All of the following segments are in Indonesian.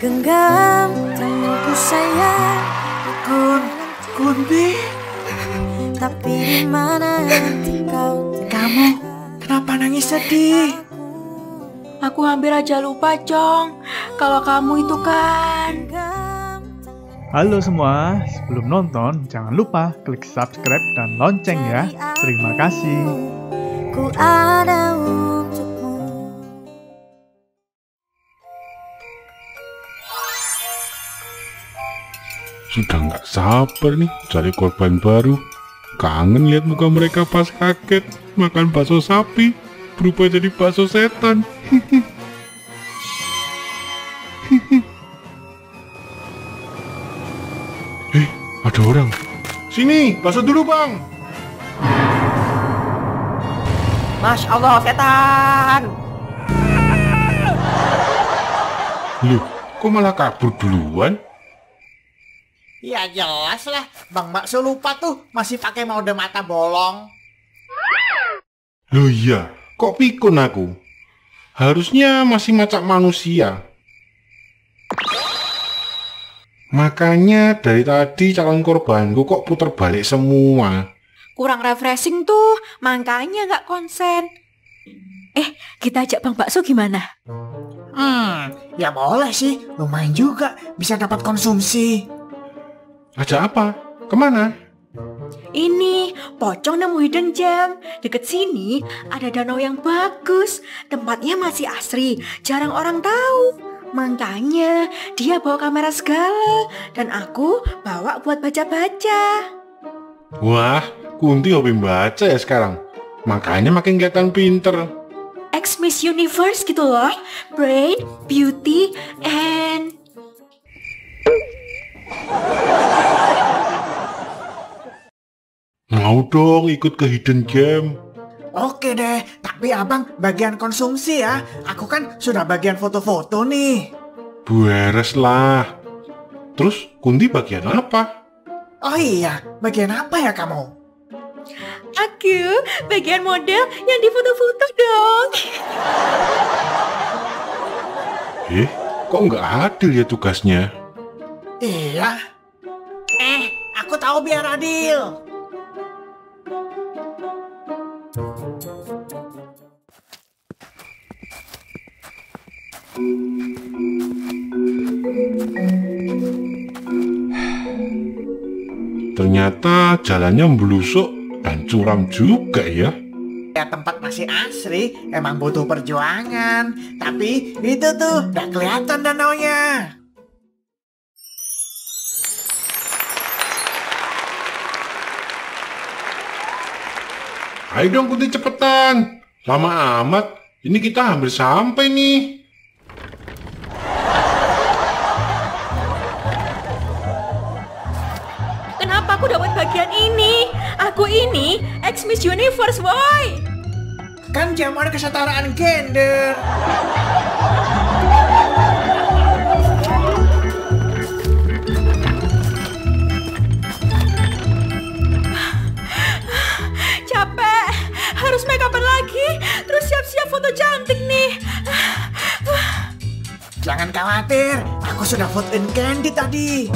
Genggam tanganku sayang Kun, Kunti, Tapi di mana hati kau kamu kenapa nangis sedih? Aku hampir aja lupa, Cong. Kalau kamu itu kan... Halo semua, sebelum nonton jangan lupa klik subscribe dan lonceng ya. Terima kasih. Ku ada Sudah nggak sabar nih cari korban baru. Kangen lihat muka mereka pas kaget makan bakso sapi berubah jadi bakso setan. eh, ada orang. Sini, bakso dulu bang. Masya Allah, setan. Loh, kok malah kabur duluan? Ya jelas lah, Bang Bakso lupa tuh masih pakai mode mata bolong. Loh iya, kok pikun aku? Harusnya masih macam manusia. Makanya dari tadi calon korbanku kok puter balik semua. Kurang refreshing tuh, makanya nggak konsen. Eh, kita ajak Bang Bakso gimana? Hmm, ya boleh sih, lumayan juga bisa dapat konsumsi. Aja apa? Ke mana? Ini, pocong nemu hidden gem. Deket sini ada danau yang bagus. Tempatnya masih asri, jarang orang tahu. Makanya dia bawa kamera segala dan aku bawa buat baca-baca. Wah, Kunti hobi baca ya sekarang. Makanya makin kelihatan pinter. Ex Miss Universe gitu loh. Brain, beauty, and Mau dong ikut ke hidden game. Oke deh, tapi abang bagian konsumsi ya. Aku kan sudah bagian foto-foto nih. Beres lah. Terus Kunti bagian apa? Oh iya, bagian apa ya kamu? aku bagian model yang di foto-foto dong. Eh, kok nggak adil ya tugasnya? Iya. Eh, aku tahu biar adil. Ternyata jalannya melusuk dan curam juga ya. Ya tempat masih asri, emang butuh perjuangan. Tapi itu tuh, udah kelihatan danaunya. Ayo dong Kunti cepetan. Lama amat. Ini kita hampir sampai nih. Kenapa aku dapat bagian ini? Aku ini ex Miss Universe, boy. Kan zaman kesetaraan gender. Harus make upan lagi. Terus siap-siap foto cantik nih. Jangan khawatir, aku sudah vote in Candy tadi.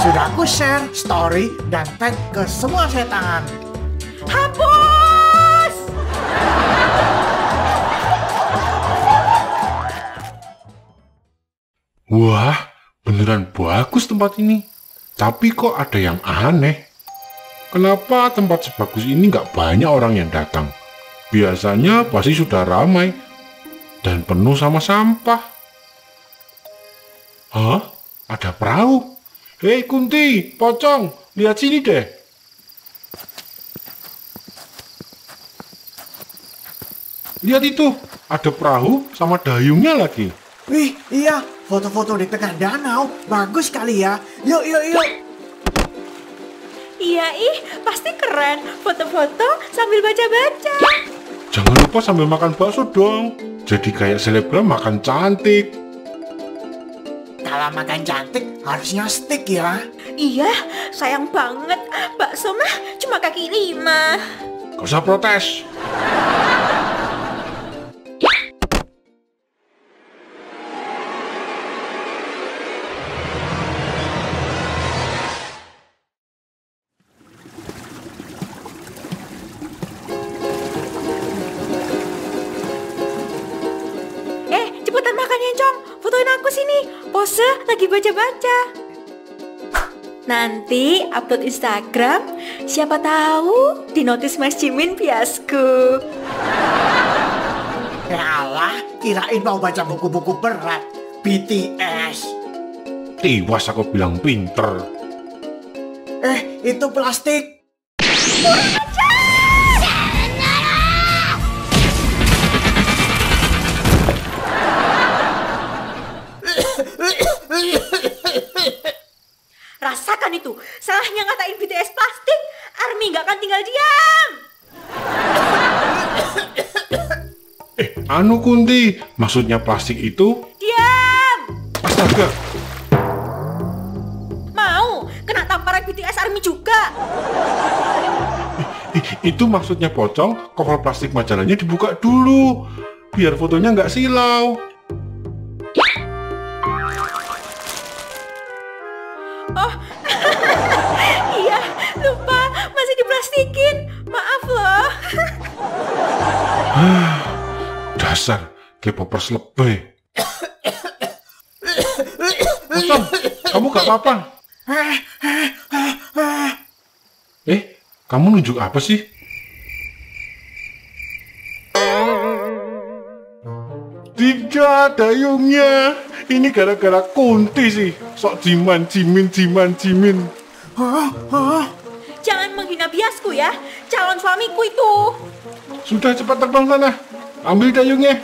Sudah aku share story dan tag ke semua setan. Hapus! Wah, beneran bagus tempat ini. Tapi kok ada yang aneh. Kenapa tempat sebagus ini nggak banyak orang yang datang? Biasanya pasti sudah ramai dan penuh sama sampah. Hah? Ada perahu? Hei Kunti, pocong, lihat sini deh. Lihat itu, ada perahu sama dayungnya lagi. Wih, iya, foto-foto di tengah danau. Bagus kali ya. Yuk, yuk, yuk. Iya ih, pasti keren. Foto-foto sambil baca-baca. Jangan lupa sambil makan bakso dong. Jadi kayak selebgram makan cantik. Kalau makan cantik harusnya stick ya. Iya, sayang banget. Bakso mah cuma kaki lima. Gak usah protes. Nanti upload Instagram, siapa tahu di notis Mas Jimin biasku. Yalah, kirain mau baca buku-buku berat. BTS. Tiwas aku bilang pinter. Eh, itu plastik. Itu, salahnya ngatain BTS plastik, Army nggak akan tinggal diam. Eh, anu Kunti, maksudnya plastik itu? Diam! Astaga, Mau kena tamparan BTS Army juga. i- itu maksudnya pocong, cover plastik majalahnya dibuka dulu. Biar fotonya nggak silau. Iya, diplastikin. Maaf loh. Dasar, K-popers lebay. Pocong, kamu gak apa-apa? Eh, kamu nunjuk apa sih? Tidak, dayungnya. Ini gara-gara kunti sih. Sok jiman, jimin, jiman, jimin. Jangan menghina biasku ya. Calon suamiku itu. Sudah cepat terbang sana. Ambil dayungnya.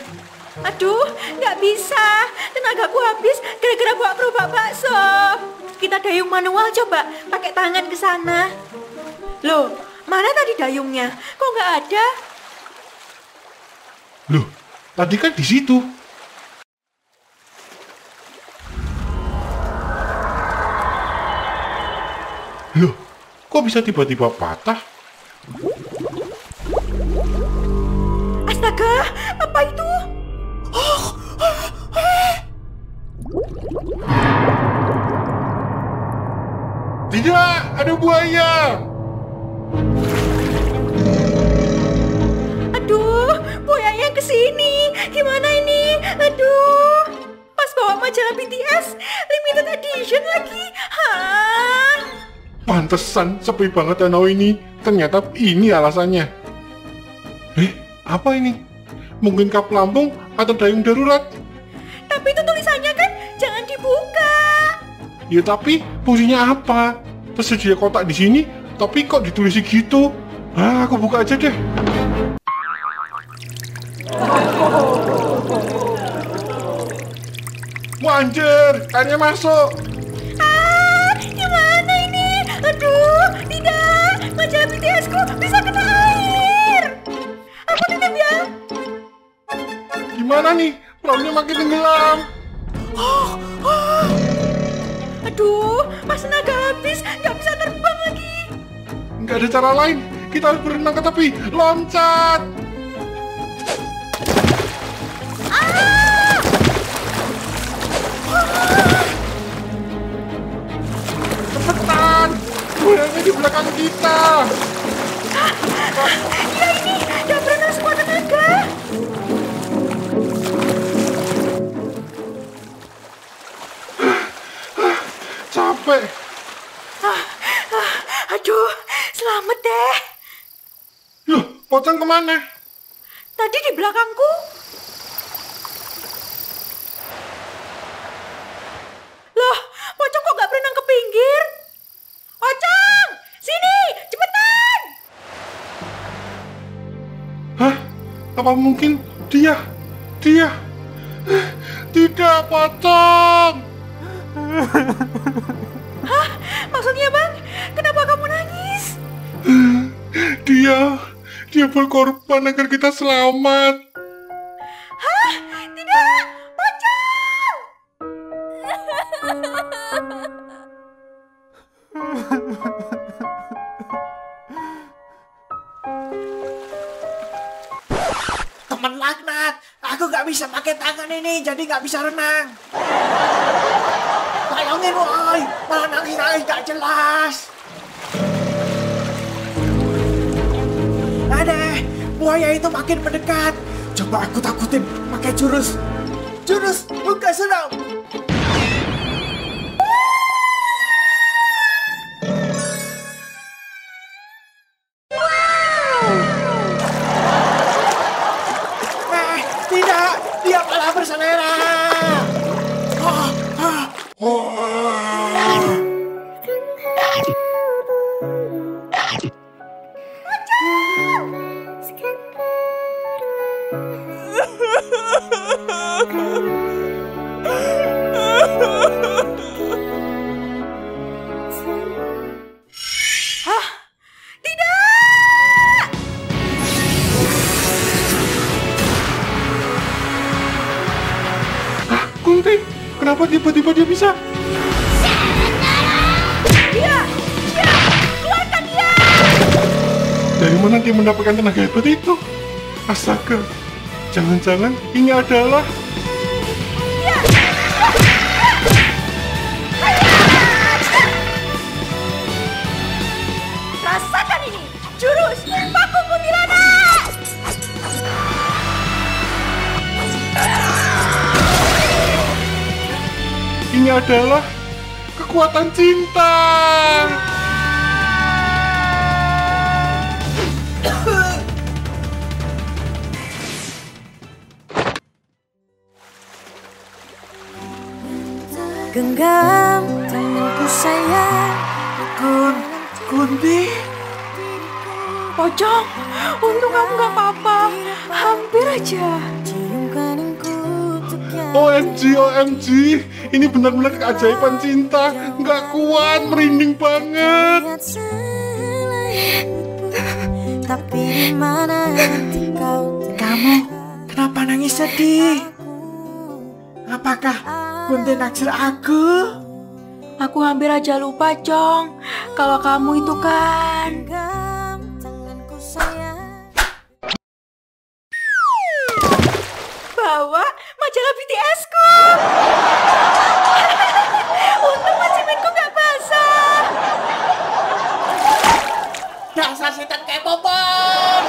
Aduh, nggak bisa. Tenagaku habis gara-gara bawa gerobak bakso. Kita dayung manual coba, pakai tangan ke sana. Loh, mana tadi dayungnya? Kok nggak ada? Loh, tadi kan di situ. Kok bisa tiba-tiba patah? Astaga, apa itu? Tidak, ada buaya. Aduh, buayanya ke sini. Gimana ini? Aduh. Pas bawa majalah BTS, limited edition lagi. Hah? Pantesan sepi banget danau ini. Ternyata ini alasannya. Eh, apa ini? Mungkin kap lambung atau dayung darurat? Tapi itu tulisannya kan jangan dibuka. Ya tapi fungsinya apa? Tersedia kotak di sini, tapi kok ditulis gitu? Ah, aku buka aja deh. Wah, anjir, airnya masuk. Aduh, tidak. Majalah BTS-ku bisa kena air. Aku titip ya. Gimana nih? Perahunya makin tenggelam. Aduh, pas tenaga habis, nggak bisa terbang lagi. Nggak ada cara lain. Kita harus berenang ke tepi. Loncat. Kita. Ya ini, nggak berenang sekuat tenaga. Capek. Aduh, selamat deh. Loh, pocong ke mana? Tadi di belakangku. Loh, pocong kok nggak berenang ke pinggir? Pocong, sini, cepetan. Hah? Apa mungkin dia? Dia? Tidak, pocong. Maksudnya bang, kenapa kamu nangis? Dia, dia berkorban agar kita selamat. Ini, jadi gak bisa renang. Tolongin woi, malah nangis-nangis jelas. Ada, buaya itu makin mendekat. Coba aku takutin pakai jurus. Jurus buka seram. Tiba-tiba dia bisa? Dari mana dia mendapatkan tenaga hebat itu? Astaga, jangan-jangan ini adalah... adalah kekuatan cinta. Genggam tanganku sayang Kun, Kunti. Pocong, untung kamu nggak apa-apa. Hampir aja. Cium OMG, OMG, ini benar-benar keajaiban cinta. Nggak kuat, merinding banget. Tapi mana Kamu kenapa nangis sedih? Apakah Kunti naksir aku? Aku hampir aja lupa, Cong. Kalau kamu itu kan... majalah BTS-ku. Untung majikanku nggak basah. Dasar setan K-popers.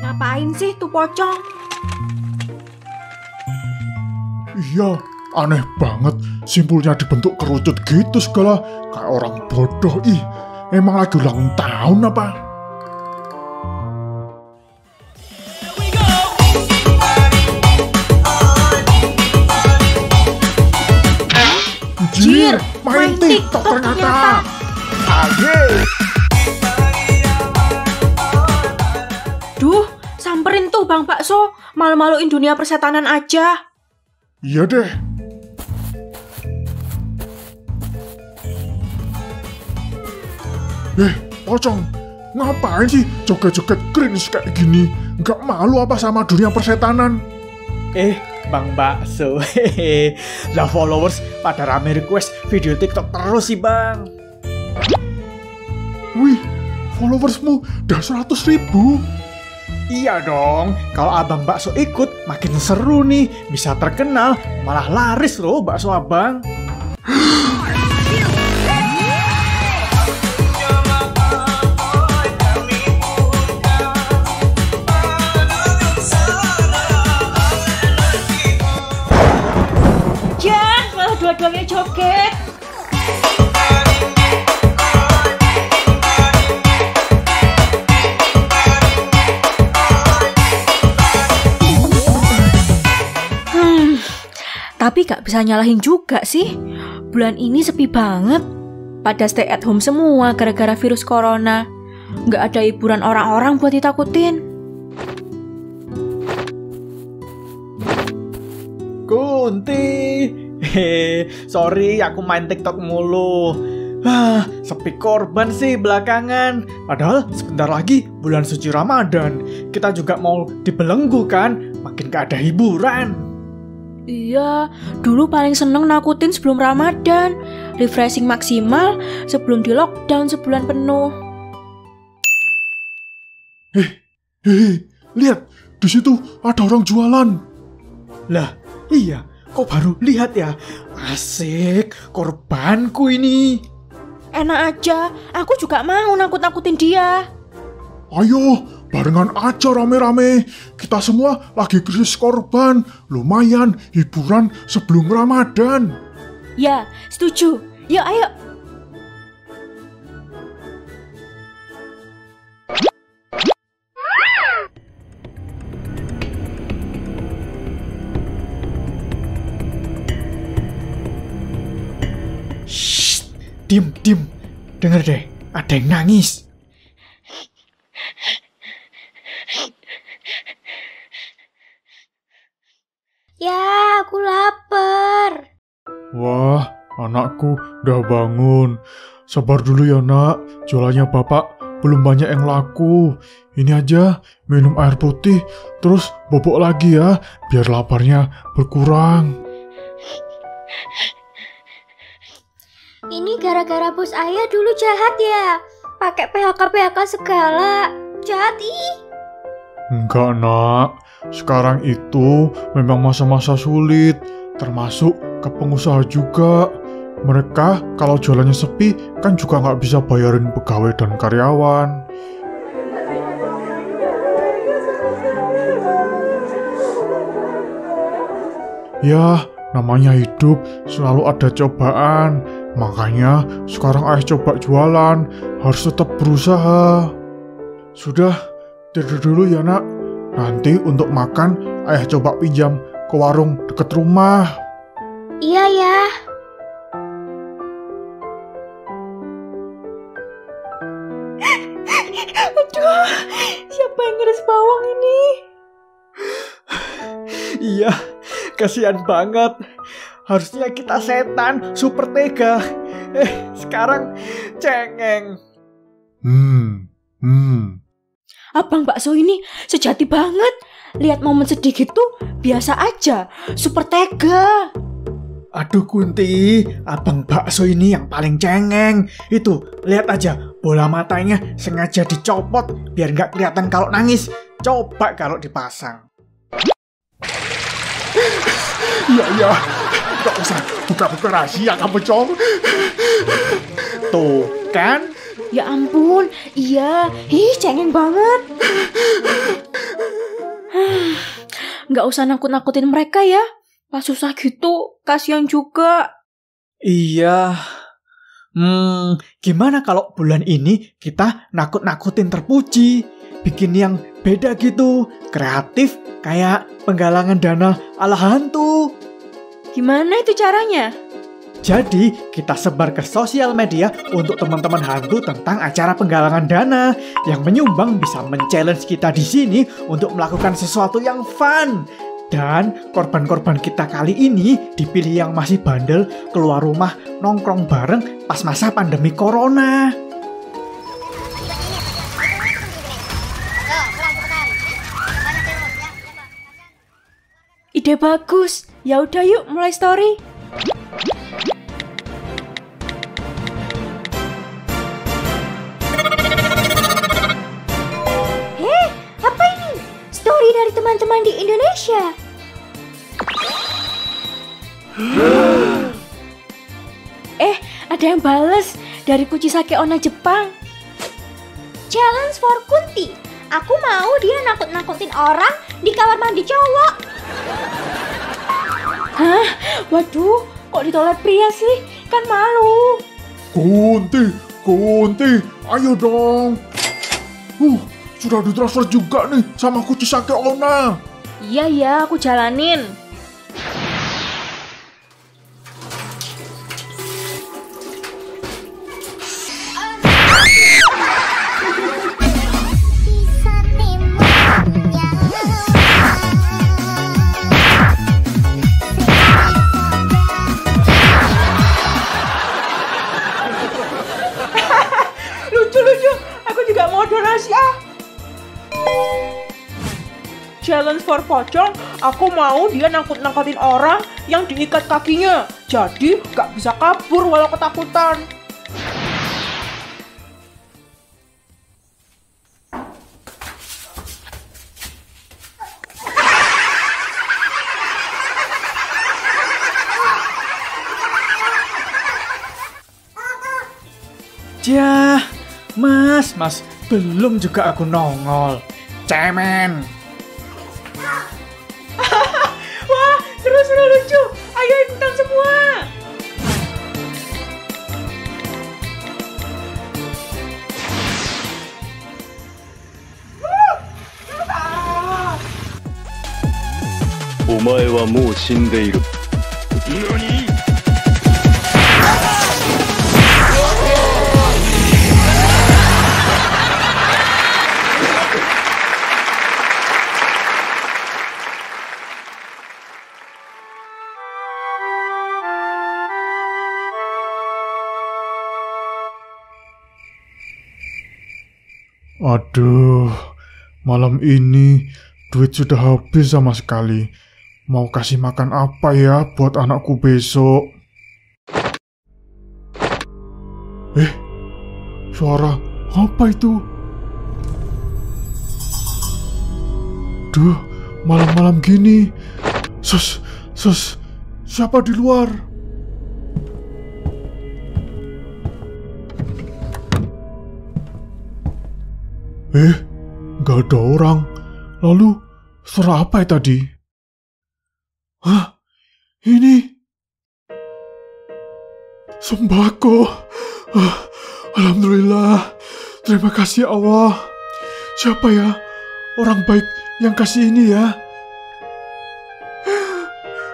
Ngapain sih tuh pocong? Iya, aneh banget. Simpulnya dibentuk kerucut gitu segala. Kayak orang bodoh. Ih, emang lagi ulang tahun apa? Jir, main TikTok ternyata. Aye. Duh, samperin tuh Bang Bakso. Malu-maluin dunia persetanan aja. Iya deh. Eh, pocong. Ngapain sih joget-joget cringe kayak gini? Nggak malu apa sama dunia persetanan? Eh, Bang Bakso, hehe. Lah followers pada rame request video TikTok terus sih Bang. Wih, followersmu udah 100 ribu. Iya dong, kalau Abang Bakso ikut makin seru nih, bisa terkenal, malah laris loh bakso Abang. gak bisa nyalahin juga sih. Bulan ini sepi banget. Pada stay at home semua gara-gara virus corona. Gak ada hiburan orang-orang buat ditakutin. Kunti, hehe, sorry aku main TikTok mulu. Ah, sepi korban sih belakangan. Padahal sebentar lagi bulan suci Ramadan. Kita juga mau dibelenggu kan? Makin gak ada hiburan. Iya, dulu paling seneng nakutin sebelum Ramadan. Refreshing maksimal sebelum di lockdown sebulan penuh. Hehe, lihat, di situ ada orang jualan. Lah, iya, kok baru lihat ya? Asik, korbanku ini. Enak aja, aku juga mau nakut-nakutin dia. Ayo, barengan aja rame-rame. Kita semua lagi krisis korban. Lumayan hiburan sebelum Ramadan. Ya, setuju. Yuk, ayo. Shh, dim, dim. Dengar deh, ada yang nangis. Ya, aku lapar. Wah, anakku udah bangun. Sabar dulu ya nak, jualannya bapak belum banyak yang laku. Ini aja minum air putih, terus bobok lagi ya, biar laparnya berkurang. Ini gara-gara bos ayah dulu jahat ya. Pakai PHK-PHK segala. Jahat ih. Enggak nak, sekarang itu memang masa-masa sulit, termasuk ke pengusaha juga. Mereka kalau jualannya sepi kan juga nggak bisa bayarin pegawai dan karyawan. Ya, namanya hidup selalu ada cobaan. Makanya sekarang ayah coba jualan, harus tetap berusaha. Sudah, tidur dulu ya nak. Nanti untuk makan, ayah coba pinjam ke warung deket rumah. Iya ya. Aduh, siapa yang ngeres bawang ini? Iya, kasihan banget. Harusnya kita setan, super tega. Eh, sekarang cengeng. Hmm, hmm. Abang bakso ini sejati banget. Lihat momen sedih gitu, biasa aja. Super tega. Aduh Kunti, abang bakso ini yang paling cengeng. Itu, lihat aja, bola matanya sengaja dicopot biar nggak kelihatan kalau nangis. Coba kalau dipasang. Iya, iya. Nggak usah buka-buka rahasia kamu, Cong. Tuh, kan? Ya ampun, iya. Ih, cengeng banget. Nggak usah nakut-nakutin mereka ya. Pas susah gitu, kasihan juga. Iya. Hmm, gimana kalau bulan ini kita nakut-nakutin terpuji? Bikin yang beda gitu, kreatif, kayak penggalangan dana ala hantu. Gimana itu caranya? Jadi, kita sebar ke sosial media untuk teman-teman hantu tentang acara penggalangan dana. Yang menyumbang bisa men-challenge kita di sini untuk melakukan sesuatu yang fun. Dan korban-korban kita kali ini dipilih yang masih bandel keluar rumah nongkrong bareng pas masa pandemi corona. Ide bagus. Ya udah yuk mulai story. Dari teman-teman di Indonesia. Eh, ada yang bales dari Kuchisake Onna Jepang. Challenge for Kunti. Aku mau dia nakut-nakutin orang di kamar mandi cowok. Hah? Waduh, kok ditolak pria sih? Kan malu. Kunti, Kunti, ayo dong. Uh, sudah ditransfer juga nih sama Kuchisake Ona. Iya ya, aku jalanin. For pocong, aku mau dia nangkut-nangkutin orang yang diikat kakinya. Jadi gak bisa kabur walau ketakutan. Jah, mas, mas, belum juga aku nongol. cemen. Terus seru lucu. Ayo ikutan semua. Aduh, malam ini duit sudah habis sama sekali. Mau kasih makan apa ya buat anakku besok? Eh, suara apa itu? Duh, malam-malam gini. Sus, sus, siapa di luar? Ada orang. Lalu, suara apa ya tadi? Hah? Ini? Sembako. Ah, Alhamdulillah. Terima kasih Allah. Siapa ya orang baik yang kasih ini ya?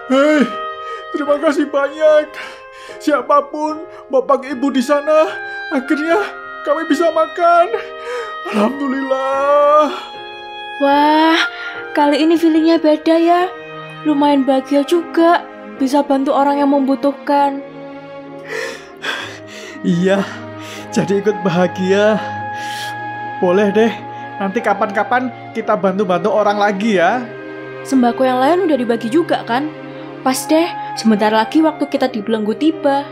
Hei, terima kasih banyak. Siapa pun, bapak ibu di sana, akhirnya kami bisa makan. Alhamdulillah. Wah, kali ini feelingnya beda ya. Lumayan bahagia juga. Bisa bantu orang yang membutuhkan. Iya, jadi ikut bahagia. Boleh deh, nanti kapan-kapan kita bantu-bantu orang lagi ya. Sembako yang lain udah dibagi juga kan? Pas deh, sebentar lagi waktu kita dibelenggu tiba.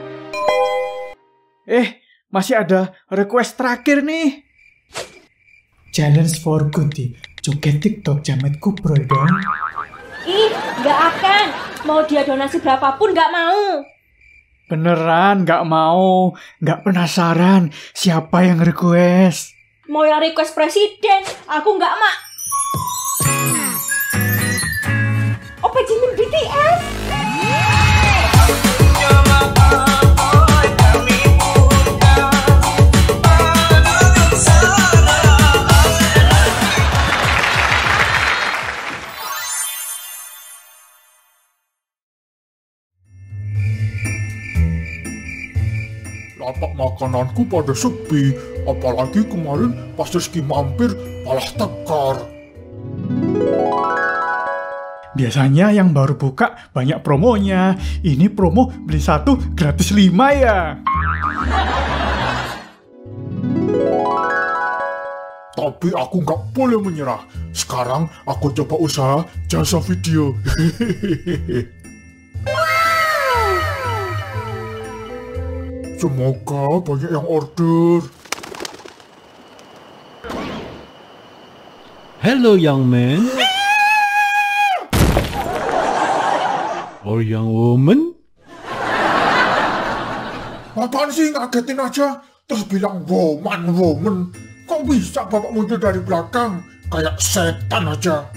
Eh, masih ada request terakhir nih. Challenge for Kuti. Joget TikTok jamet kubroy dong. Ih, nggak akan. Mau dia donasi berapapun nggak mau. Beneran nggak mau, nggak penasaran siapa yang request. Mau yang request presiden, aku nggak mak. Opa Jimin BTS. Lapak makananku pada sepi, apalagi kemarin pas Rizky mampir malah tekar. Biasanya yang baru buka banyak promonya. Ini promo beli satu gratis lima ya. Tapi aku nggak boleh menyerah. Sekarang aku coba usaha jasa video. Semoga banyak yang order. Hello, young man. Or young woman? Apaan sih ngagetin aja? Terus bilang woman, woman. Kok bisa bapak muncul dari belakang? Kayak setan aja.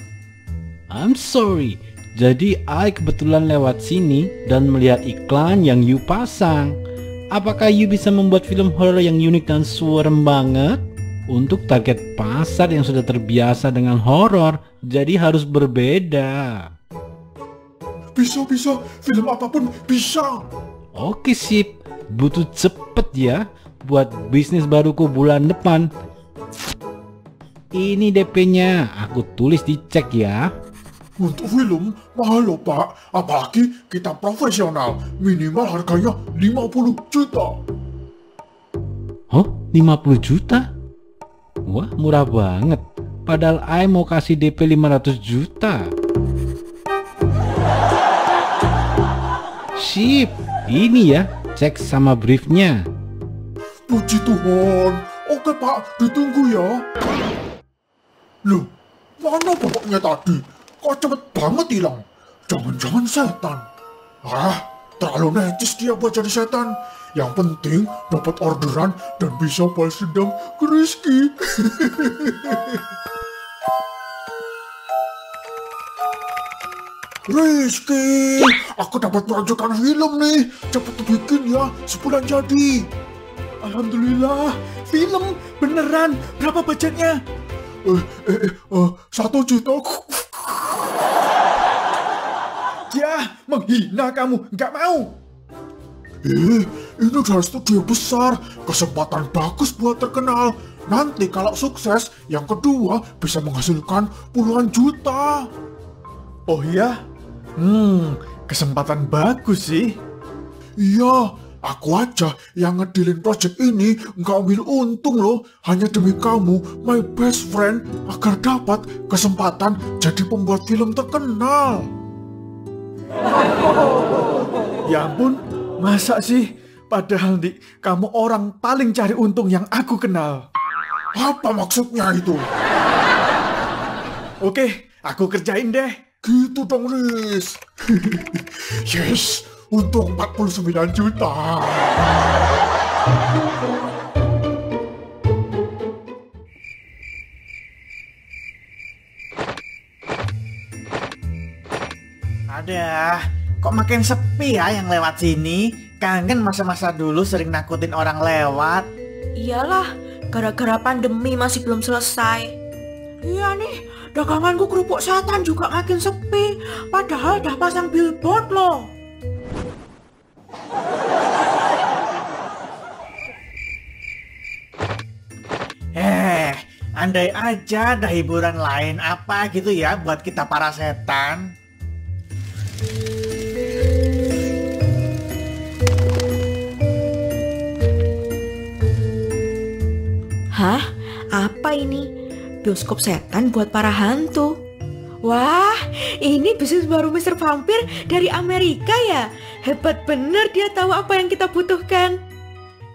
I'm sorry. Jadi I kebetulan lewat sini dan melihat iklan yang you pasang. Apakah you bisa membuat film horor yang unik dan suarem banget? Untuk target pasar yang sudah terbiasa dengan horor, jadi harus berbeda. Bisa, bisa. Film apa pun bisa. Oke sip, butuh cepet ya buat bisnis baruku bulan depan. Ini DP-nya, aku tulis di cek ya. Untuk film, mahal loh pak. Apalagi kita profesional. Minimal harganya 50 juta. Oh, 50 juta? Wah, murah banget. Padahal I mau kasih DP 500 juta. Sip, ini ya, cek sama briefnya. Puji Tuhan. Oke pak, ditunggu ya. Loh, mana bapaknya tadi? Kok cepet banget hilang? Jangan-jangan setan. Ah, terlalu necis dia buat jadi setan. Yang penting dapat orderan dan bisa balas dendam ke Rizky. Rizky, aku dapat melanjutkan film nih. Cepet bikin ya, sebulan jadi. Alhamdulillah, film beneran. Berapa budgetnya? Eh, eh, eh, eh, satu juta. Ya, menghina kamu. Nggak mau. Eh, ini dari studio besar. Kesempatan bagus buat terkenal. Nanti kalau sukses, yang kedua bisa menghasilkan puluhan juta. Oh ya? Hmm, kesempatan bagus sih. Iya, aku aja yang ngedilin project ini nggak ambil untung loh. Hanya demi kamu, my best friend, agar dapat kesempatan jadi pembuat film terkenal. Ya ampun, masa sih? Padahal di kamu orang paling cari untung yang aku kenal. Apa maksudnya itu? Oke, aku kerjain deh. Gitu dong, Riz. yes, untung 49 juta. Ada, kok makin sepi ya yang lewat sini? Kangen masa-masa dulu sering nakutin orang lewat. Iyalah, gara-gara pandemi masih belum selesai. Iya nih, daganganku kerupuk setan juga makin sepi. Padahal udah pasang billboard loh. Eh, andai aja ada hiburan lain apa gitu ya buat kita para setan. Hah? Apa ini? Bioskop setan buat para hantu. Wah, ini bisnis baru Mr. Vampir dari Amerika ya? Hebat bener dia tahu apa yang kita butuhkan.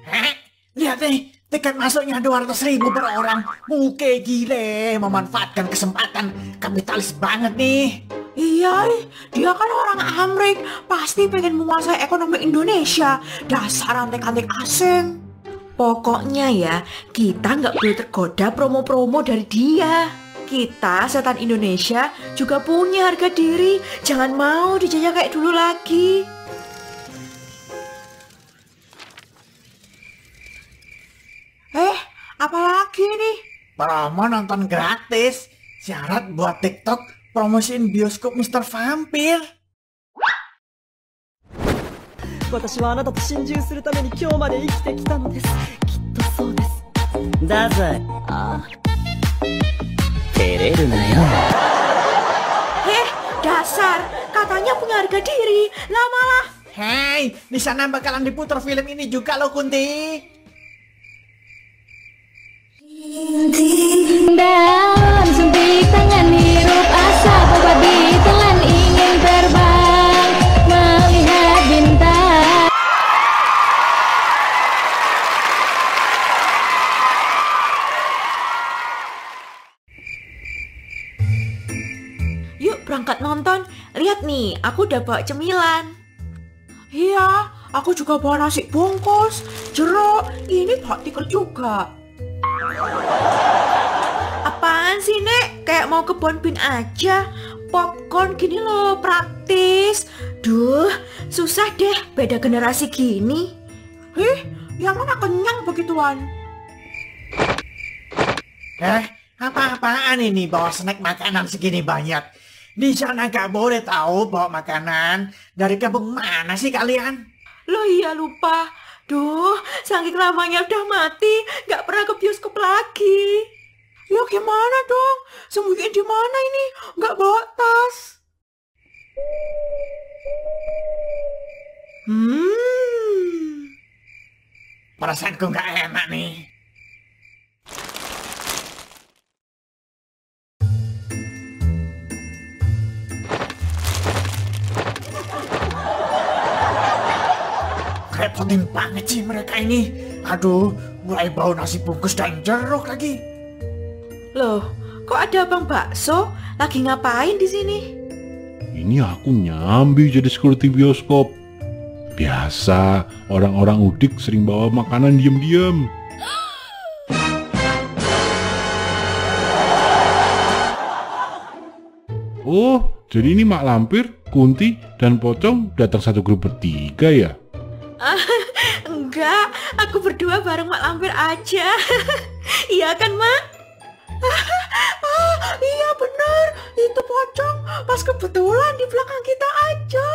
Heh, lihat nih, tiket masuknya 200 ribu per orang. Muke gile, memanfaatkan kesempatan kapitalis banget nih. Iya, dia kan orang Amrik, pasti pengen menguasai ekonomi Indonesia. Dasar antek-antek asing. Pokoknya ya, kita nggak boleh tergoda promo-promo dari dia. Kita, setan Indonesia, juga punya harga diri. Jangan mau dijajah kayak dulu lagi. Eh, apalagi nih? Promo nonton gratis. Syarat buat TikTok promosiin bioskop Mr. Vampir. 私はあなたと心中するために今日まで生きてきたのですきっとそうですだぜああ照れるなよ Eh, dasar. Katanya punya harga diri. Lah malah. Hei, di sana bakalan diputar film ini juga loh Kunti. Daun suntik tangan hirup Berangkat nonton. Lihat nih, aku udah bawa cemilan. Iya, aku juga bawa nasi bungkus, jeruk, ini bawa tikel juga. Apaan sih, Nek? Kayak mau ke Bonbin aja. Popcorn gini loh, praktis. Duh, susah deh beda generasi gini. Hih, yang mana kenyang begituan? Eh, apa-apaan ini bawa snack makanan segini banyak? Di sana gak boleh tahu bawa makanan. Dari kampung mana sih kalian? Loh iya lupa. Duh, saking lamanya udah mati, nggak pernah ke bioskop lagi. Ya gimana dong? Sembunyiin di mana ini? Nggak bawa tas. Hmm. Perasaanku gak enak nih. Repotin banget sih mereka ini. Aduh, mulai bau nasi bungkus dan jeruk lagi. Loh, kok ada abang bakso? Lagi ngapain di sini? Ini aku nyambi jadi security bioskop. Biasa, orang-orang udik sering bawa makanan diam-diam. Oh, jadi ini Mak Lampir, Kunti, dan Pocong datang satu grup bertiga ya? Enggak, aku berdua bareng Mak Lampir aja. iya kan, Mak? ah, iya benar, itu pocong pas kebetulan di belakang kita aja.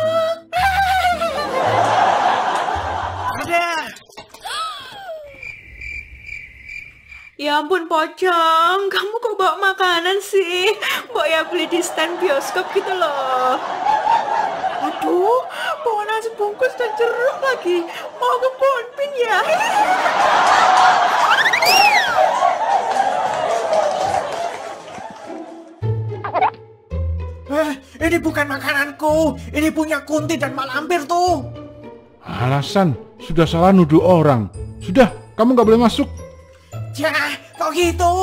Ya ampun pocong, kamu kok bawa makanan sih? Mbok ya beli di stand bioskop gitu loh. Aduh, bawa nasi bungkus dan jeruk lagi. Mau ke Bonpin ya? Eh, ini bukan makananku. Ini punya Kunti dan Mak Lampir tuh. Alasan, sudah salah nuduh orang. Sudah, kamu nggak boleh masuk. Ya, kok gitu?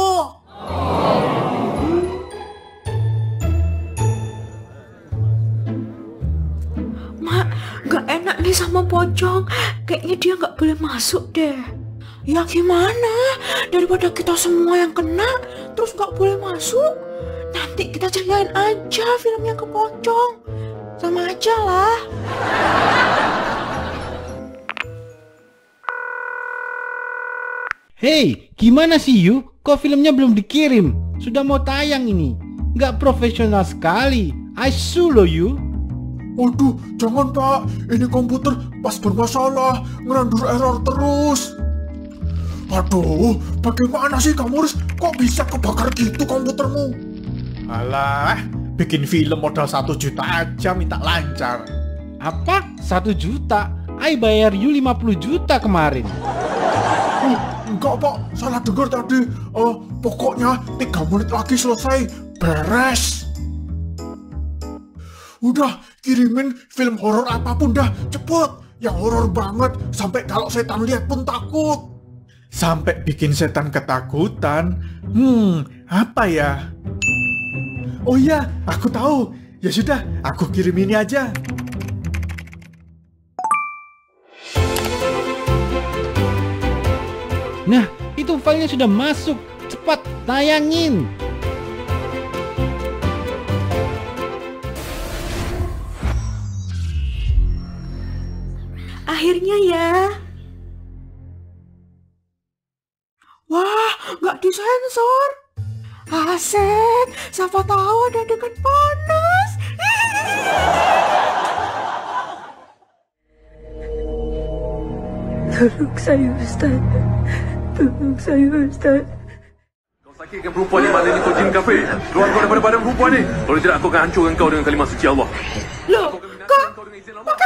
Gak enak nih sama pocong. Kayaknya dia gak boleh masuk deh. Ya gimana? Daripada kita semua yang kena, terus gak boleh masuk. Nanti kita ceritain aja filmnya ke pocong. Sama aja lah. Hei, gimana sih Yu? Kok filmnya belum dikirim? Sudah mau tayang ini. Nggak profesional sekali. I sue lo Yu. Waduh, jangan pak. Ini komputer pas bermasalah, ngerandur error terus. Aduh, bagaimana sih kamu, Riz? Kok bisa kebakar gitu komputermu? Alah, bikin film modal satu juta aja minta lancar. Apa? Satu juta? I bayar Yu 50 juta kemarin. Oh, enggak pak, salah dengar tadi. Eh, pokoknya tiga menit lagi selesai, beres. Udah, kirimin film horor apa pun dah, cepet. Yang horor banget, sampai kalau setan lihat pun takut. Sampai bikin setan ketakutan. Hmm, apa ya? Oh iya, aku tahu. Ya sudah, aku kirim ini aja. Nah, itu filenya sudah masuk. Cepat, tayangin. Akhirnya ya. Wah, nggak disensor. Asik, siapa tahu ada adegan panas. Tolong saya Ustaz. Tolong saya Ustaz. Kau sakitkan perempuan ni maknanya kau jin kafir. Keluar kau daripada badan perempuan ni. Kalau tidak aku akan hancurkan kau dengan kalimah suci Allah. Loh, baca doa-doa?